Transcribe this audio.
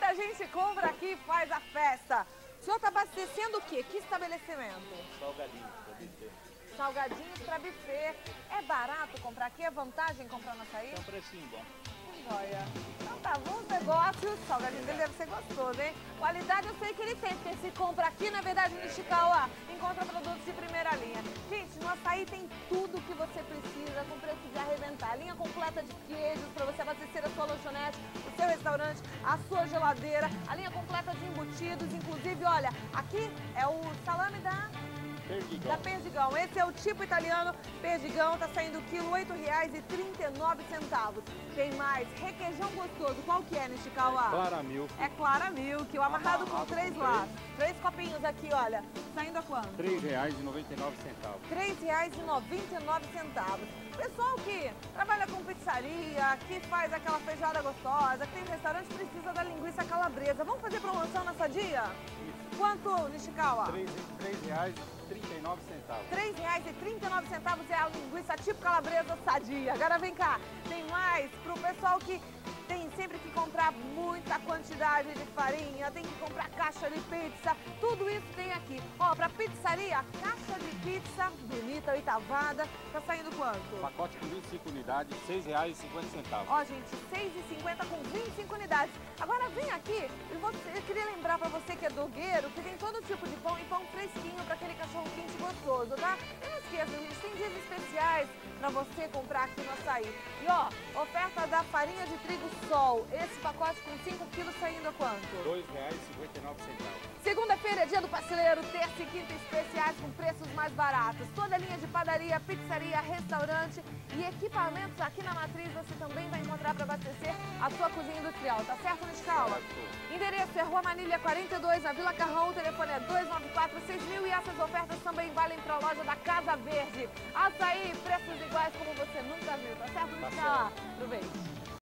Muita gente compra aqui e faz a festa. O senhor está abastecendo o quê? Que estabelecimento? Salgadinho para buffet. Salgadinhos para buffet. É barato comprar aqui? É vantagem comprar no açaí? Tem um precinho bom. Olha, então tá, bons negócios. O salgadinho dele deve ser gostoso, hein? Qualidade eu sei que ele tem, porque se compra aqui, na verdade, no Chicauá, encontra produtos de primeira linha. Gente, no açaí tem tudo que você precisa, com preço de arrebentar. Linha completa de queijos para você abastecer a sua lanchonete, o seu restaurante, a sua geladeira. A linha completa de embutidos, inclusive, olha, aqui é o salame da Perdigão. da Perdigão. Esse é o tipo italiano Perdigão, tá saindo o quilo R$ 8,39. Tem mais, requeijão gostoso. Qual que é neste Cauá? Clara Mil. É Clara Milk, o amarrado, com três com laços. Três copinhos aqui, olha. Saindo a quanto? R$ 3,99. R$ 3,99. Pessoal que trabalha com pizzaria, que faz aquela feijoada gostosa, que tem restaurante, precisa da linguiça calabresa. Vamos fazer promoção nessa dia? Quanto, Nishikawa? R$ 3,39. R$ 3,39 é a linguiça tipo calabresa sadia. Agora vem cá, tem mais pro pessoal que tem sempre que comprar muita quantidade de farinha, tem que comprar caixa de pizza, tudo isso tem aqui. Ó, pra pizzaria, caixa de pizza, bonita, oitavada, tá saindo quanto? Pacote com 25 unidades, R$ 6,50. Ó, gente, 6,50 com 25 unidades. Agora vem aqui e você, eu queria lembrar pra você que é dogueiro que tem todo tipo de pão e pão fresquinho pra aquele cachorro quente gostoso, tá? Não esqueça, gente, tem dias especiais pra você comprar aqui no açaí. E ó, oferta da farinha de trigo sol. Esse pacote com 5 quilos saindo a quanto? R$ 2,59. Segunda-feira é dia do parceiro, terça e quinta especiais com preços mais baratos. Toda a linha de padaria, pizzaria, restaurante e equipamentos aqui na Matriz você também vai para abastecer a sua cozinha industrial, tá certo, Niscala? Certo. Endereço é Rua Manilha 42, na Vila Carrão, o telefone é 294 6000 e essas ofertas também valem para a loja da Casa Verde. Açaí, preços iguais como você nunca viu, tá certo, Tá Niscala? Aproveite.